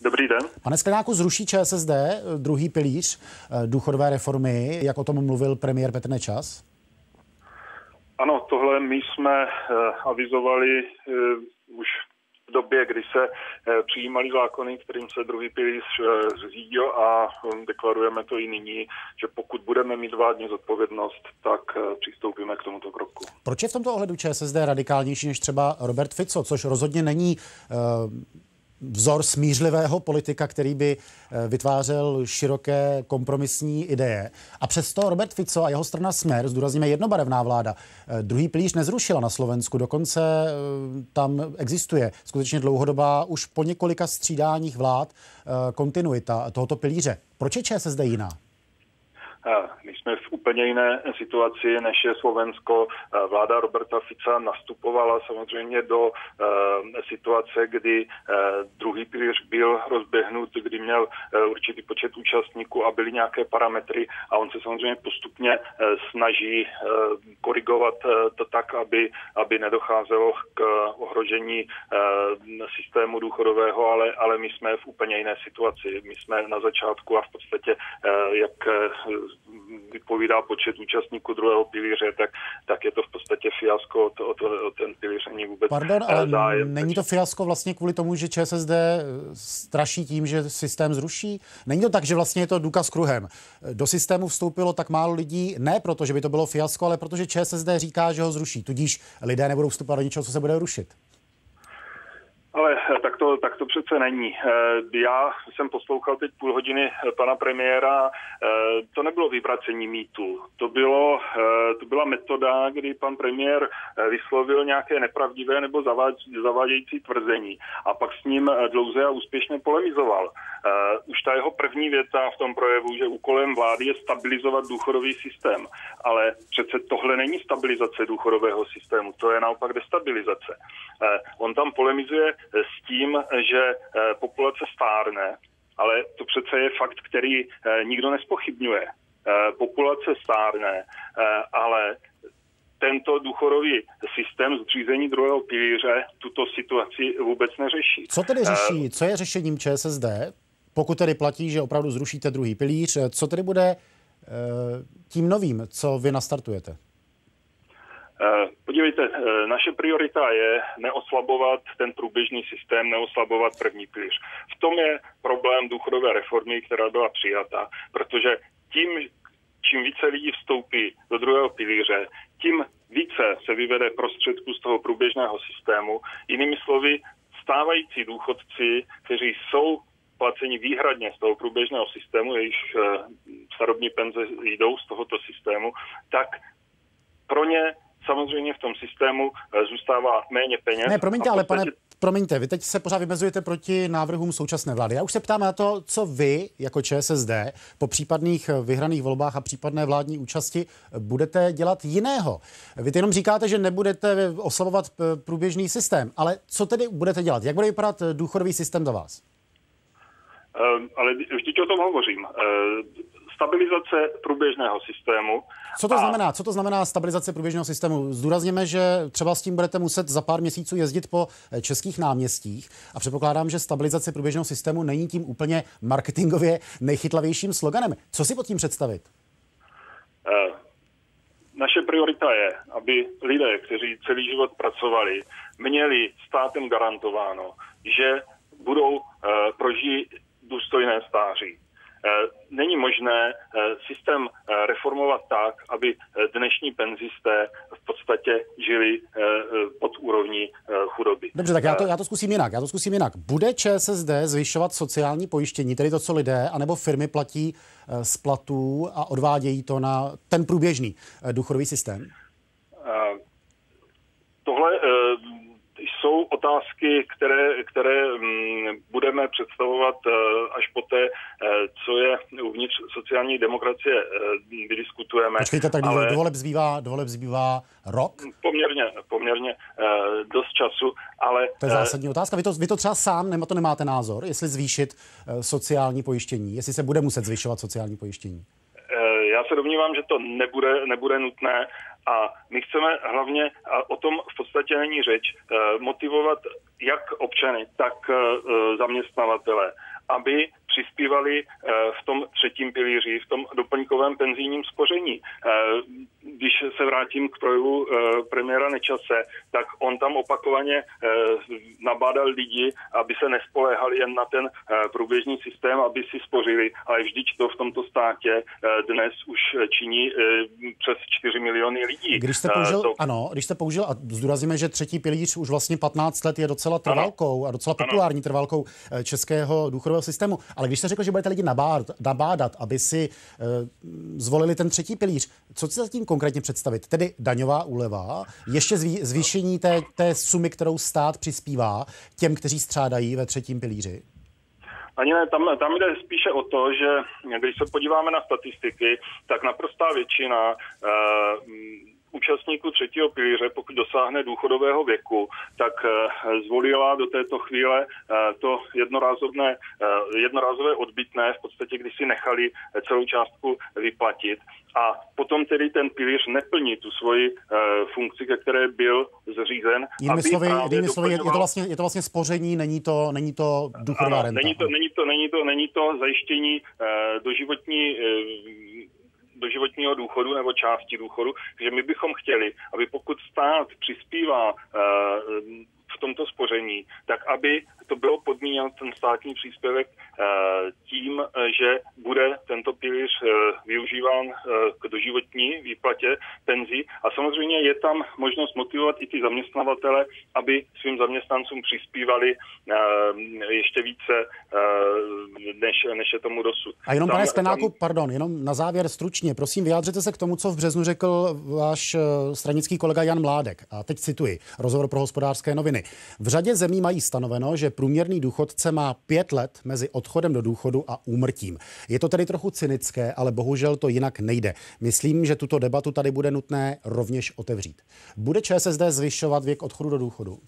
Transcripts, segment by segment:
Dobrý den. Pane Sklenáku, zruší ČSSD druhý pilíř důchodové reformy, jak o tom mluvil premiér Petr Nečas? Ano, tohle my jsme avizovali už v době, kdy se eh, přijímaly zákony, kterým se druhý pilíř eh, řídil a hm, deklarujeme to i nyní, že pokud budeme mít vládní zodpovědnost, tak eh, přistoupíme k tomuto kroku. Proč je v tomto ohledu ČSSD radikálnější než třeba Robert Fico, což rozhodně není uh vzor smířlivého politika, který by eh, vytvářel široké kompromisní ideje. A přesto Robert Fico a jeho strana Smer, zdůrazníme jednobarevná vláda, eh, druhý pilíř nezrušila na Slovensku, dokonce eh, tam existuje skutečně dlouhodobá už po několika střídáních vlád kontinuita tohoto pilíře. Proč je ČSSD jiná? Úplně jiné situaci, než je Slovensko. Vláda Roberta Fica nastupovala samozřejmě do situace, kdy druhý pilíř byl rozběhnut, kdy měl určitý počet účastníků a byly nějaké parametry a on se samozřejmě postupně snaží korigovat to tak, aby, aby nedocházelo k ohrožení systému důchodového, ale, ale my jsme v úplně jiné situaci. My jsme na začátku a v podstatě, jak vypovídá počet účastníků druhého pilíře, tak, tak je to v podstatě fiasko, to, to, o ten pilíř není vůbec Pardon, ale zájem. není to fiasko vlastně kvůli tomu, že ČSSD straší tím, že systém zruší? Není to tak, že vlastně je to důkaz kruhem. Do systému vstoupilo tak málo lidí, ne proto, že by to bylo fiasko, ale protože ČSSD říká, že ho zruší. Tudíž lidé nebudou vstupovat do něčeho, co se bude rušit. Ale eh, tak to, tak to přece není. Eh, já jsem poslouchal teď půl hodiny eh, pana premiéra. To nebylo vyvracení mýtu. To, bylo, to byla metoda, kdy pan premiér vyslovil nějaké nepravdivé nebo zavádějící tvrzení a pak s ním dlouze a úspěšně polemizoval. Už ta jeho první věta v tom projevu, že úkolem vlády je stabilizovat důchodový systém. Ale přece tohle není stabilizace důchodového systému, to je naopak destabilizace. On tam polemizuje s tím, že eh, populace stárne, ale to přece je fakt, který eh, nikdo nespochybňuje. Eh, populace stárne, ale tento důchodový systém zřízení druhého pilíře tuto situaci vůbec neřeší. Co tedy řeší? Co je řešením ČSSD? Pokud tedy platí, že opravdu zrušíte druhý pilíř, co tedy bude tím novým, co vy nastartujete? Eh, podívejte, eh, naše priorita je neoslabovat ten průběžný systém, neoslabovat první pilíř. V tom je problém důchodové reformy, která byla přijata, protože tím, čím více lidí vstoupí do druhého pilíře, tím více se vyvede prostředků z toho průběžného systému. Jinými slovy, stávající důchodci, kteří jsou placeni výhradně z toho průběžného systému, jejich eh, starobní penze jdou z tohoto systému, tak pro ně samozřejmě v tom systému eh, zůstává méně peněz. Ne, promiňte, podstatě... ale pane, promiňte, vy teď se pořád vymezujete proti návrhům současné vlády. Já už se ptám na to, co vy jako ČSSD po případných eh, vyhraných volbách a případné vládní účasti budete dělat jiného. Vy jenom říkáte, že nebudete oslavovat eh, průběžný systém, ale co tedy budete dělat? Jak bude vypadat důchodový systém za vás? Uh, ale vždyť o tom hovořím. Uh, stabilizace průběžného systému. Co to a... znamená? Co to znamená stabilizace průběžného systému? Zdůrazněme, že třeba s tím budete muset za pár měsíců jezdit po eh, českých náměstích a předpokládám, že stabilizace průběžného systému není tím úplně marketingově nejchytlavějším sloganem. Co si pod tím představit? Uh, naše priorita je, aby lidé, kteří celý život pracovali, měli státem garantováno, že budou uh, prožít důstojné stáří. Eh, není možné eh, systém eh, reformovat tak, aby dnešní penzisté v podstatě žili pod úrovní chudoby. Dobře, tak já to, já to zkusím jinak. Já to zkusím jinak. Bude ČSSD zvyšovat sociální pojištění, tedy to, co lidé anebo firmy platí z platů a odvádějí to na ten průběžný důchodový systém? Tohle otázky, které, které mm, budeme představovat eh, až poté, eh, co je uvnitř sociální demokracie eh, vydiskutujeme. Počkejte, tak ale... dovoleb zbývá, dovoleb zbývá rok? Poměrně, poměrně dost času, ale... To je zásadní otázka. Vy to, vy to třeba sám nema, to nemáte názor, jestli zvýšit sociální pojištění, jestli se bude muset zvyšovat sociální pojištění? Já se domnívám, že to nebude, nebude nutné A my chceme hlavně, a o tom v podstatě není řeč, motivovat jak občany, tak zaměstnavatele, aby přispívali v tom třetím pilíři, v tom doplňkovém penzijním spoření. Když se vrátím k projevu premiéra Nečase, tak on tam opakovaně nabádal lidi, aby se nespoléhali jen na ten průběžný systém, aby si spořili, ale vždyť to v tomto státě dnes už činí přes 4 miliony lidí. Když jste použil, to... ano, když jste použil, a zdůrazíme, že třetí pilíř už vlastně 15 let je docela trvalkou ano. a docela populární ano. trvalkou českého důchodového systému, ale když jste řekl, že budete lidi nabádat, nabádat aby si zvolili ten třetí pilíř, co si zatím konkrétně představit? Tedy daňová úleva, ještě zvý, zvýšení té, té sumy, kterou stát přispívá těm, kteří střádají ve třetím pilíři? Ani ne, tam, tam jde spíše o to, že když se podíváme na statistiky, tak naprostá většina uh, účastníků třetího pilíře, pokud dosáhne důchodového věku, tak eh, zvolila do této chvíle eh, to jednorázové, eh, jednorázové odbytné, v podstatě když si nechali celou částku vyplatit. A potom tedy ten pilíř neplní tu svoji funkci, ke které byl zřízen. Jinými slovy, jinými slovy je, to vlastně, je to vlastně spoření, není to, není to důchodová renta. Není to, není, to, není, to, není to zajištění doživotní doživotního důchodu nebo části důchodu, že my bychom chtěli, aby pokud stát přispívá v tomto spoření, tak aby to bylo podmíněno ten státní příspěvek eh, tím, eh, že bude tento pilíř eh, využíván k doživotní výplatě penzí. A samozřejmě je tam možnost motivovat i ty zaměstnavatele, aby svým zaměstnancům přispívali ještě více, než, než je tomu dosud. A jenom, tam, pane Sklenáku, tam... pardon, jenom na závěr stručně, prosím, vyjádřete se k tomu, co v březnu řekl váš stranický kolega Jan Mládek. A teď cituji, rozhovor pro hospodářské noviny. V řadě zemí mají stanoveno, že průměrný důchodce má pět let mezi odchodem do důchodu a úmrtím. Je to tedy trochu cynické, ale bohužel to jinak nejde. Myslím, že tuto debatu tady bude nutné rovněž otevřít. Bude ČSSD zvyšovat věk odchodu do důchodu?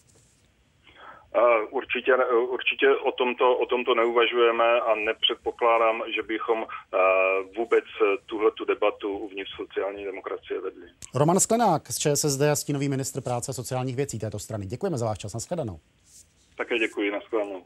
Určitě, určitě o, tomto, o tomto neuvažujeme a nepředpokládám, že bychom vůbec tuhle tu debatu uvnitř sociální demokracie vedli. Roman Sklenák z ČSSD a stínový ministr práce a sociálních věcí této strany. Děkujeme za váš čas. Naschledanou. Také děkuji. Naschledanou.